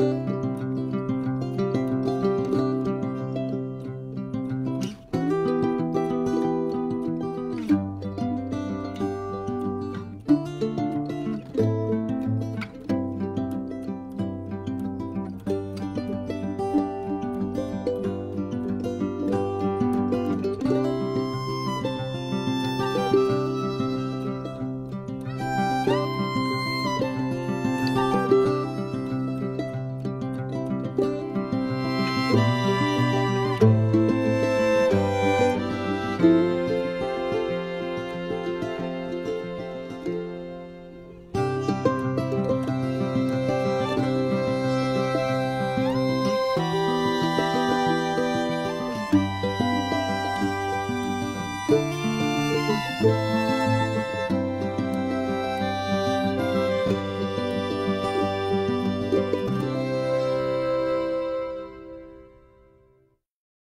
Música Música